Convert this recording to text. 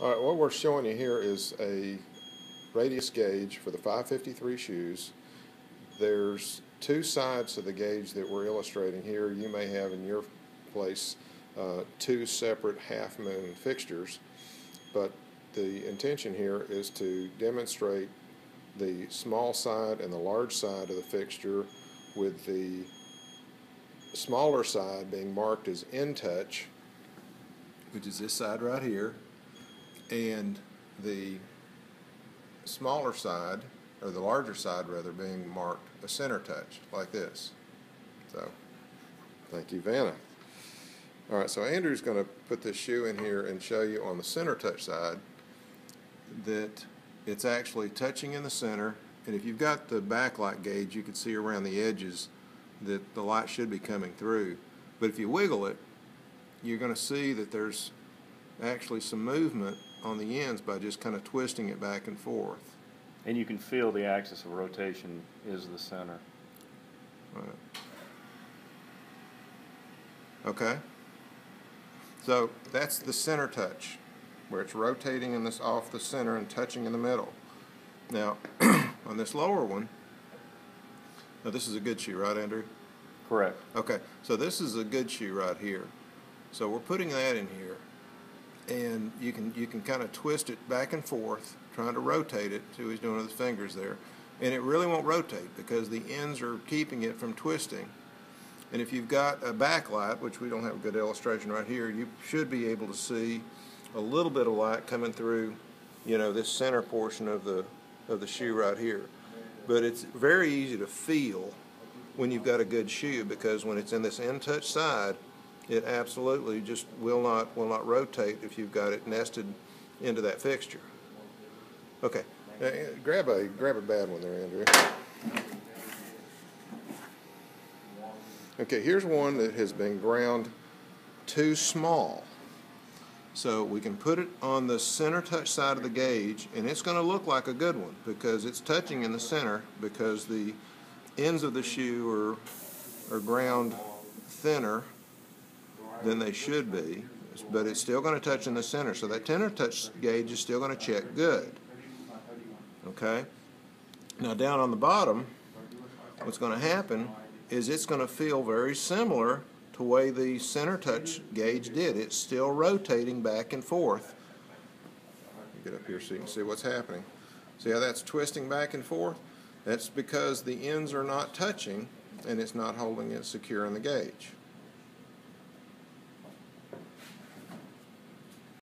All right, what we're showing you here is a radius gauge for the 553 shoes. There's two sides to the gauge that we're illustrating here. You may have in your place uh, two separate half moon fixtures, but the intention here is to demonstrate the small side and the large side of the fixture with the smaller side being marked as end touch, which is this side right here, and the smaller side, or the larger side rather, being marked a center touch, like this. So, thank you, Vanna. All right, so Andrew's going to put this shoe in here and show you on the center touch side that it's actually touching in the center, and if you've got the backlight gauge, you can see around the edges that the light should be coming through. But if you wiggle it, you're going to see that there's actually some movement on the ends by just kind of twisting it back and forth. And you can feel the axis of rotation is the center. Right. Okay? So that's the center touch, where it's rotating in this off the center and touching in the middle. Now, on this lower one, now this is a good shoe, right, Andrew? Correct. Okay, so this is a good shoe right here. So we're putting that in here and you can you can kind of twist it back and forth, trying to rotate it. See what he's doing with his fingers there, and it really won't rotate because the ends are keeping it from twisting. And if you've got a backlight, which we don't have a good illustration right here, you should be able to see a little bit of light coming through, you know, this center portion of the of the shoe right here. But it's very easy to feel when you've got a good shoe because when it's in this end touch side, it absolutely just will not will not rotate if you've got it nested into that fixture. Okay, uh, grab a grab a bad one there, Andrew. Okay, here's one that has been ground too small. So we can put it on the center touch side of the gauge, and it's going to look like a good one because it's touching in the center because the ends of the shoe are, are ground thinner than they should be, but it's still going to touch in the center. So that center touch gauge is still going to check good. Okay? Now down on the bottom, what's going to happen is it's going to feel very similar to the way the center touch gauge did. It's still rotating back and forth. Get up here so you can see what's happening. See how that's twisting back and forth? That's because the ends are not touching and it's not holding it secure in the gauge.